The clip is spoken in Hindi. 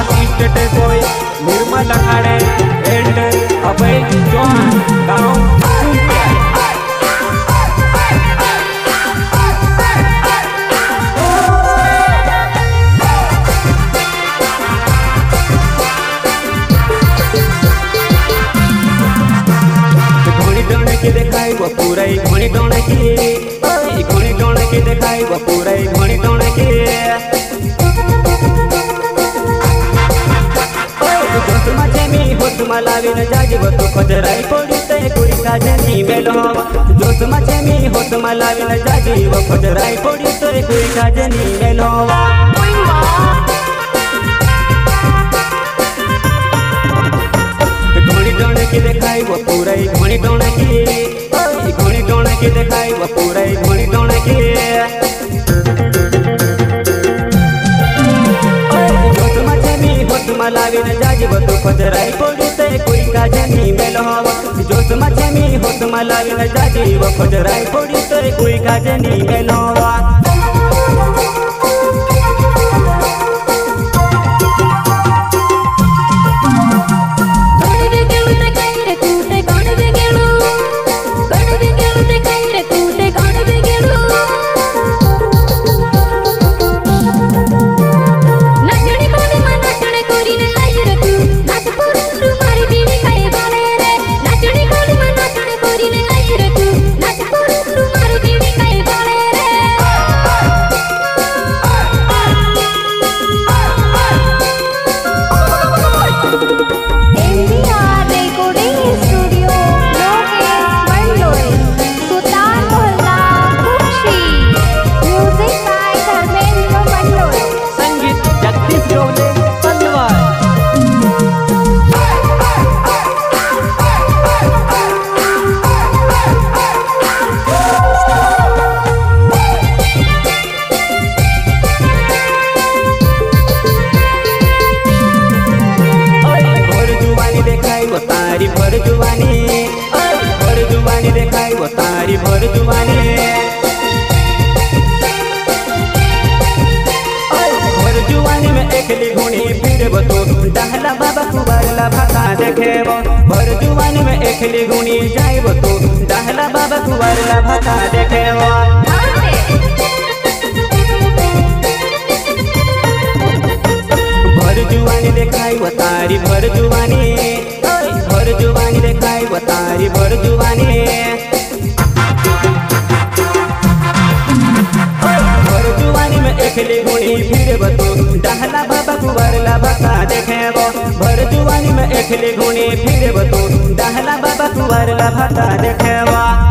बात इंस्टेटे निर्मल अखाड़े एंड अभय चौहान गाँव। के देखाइब पूरा घोड़ी डोड़ा के। घोड़ी डोड़ा के देखाइब पूरा लावीन होत मा लावीन जागीव तू तो पदराई पडते कुरिका जनी बेलो जोत मा चेमी होत मा लावीन जागीव पदराई पडते कुरिका जनी बेलो घणी डोणे की देखाई वो पूरा घणी डोणे की घणी डोणे की देखाई वो पूरा मलाविन जागिब तो पोड़ी पोड़ते कोई का जानी मेलहव जोत मचमी होत कोई का जानी मेलहवा बताई तारी भर दुआनी में एकली घुणी फिरब तो डहला बाबा कुबारला भाता देखेब भर में एकली घुणी जाइब तो डहला जुवानी देखाई तारी भर जुवानी भर जुवानी देखाई तारी भर जुवानी एकली गुणी फिर बतो। डहला बाबा कुबारला भाता देखेबो। भर जुवानी में एकले गुणी फिर बतो। डहला बाबा कुबारला भाता देखेबो।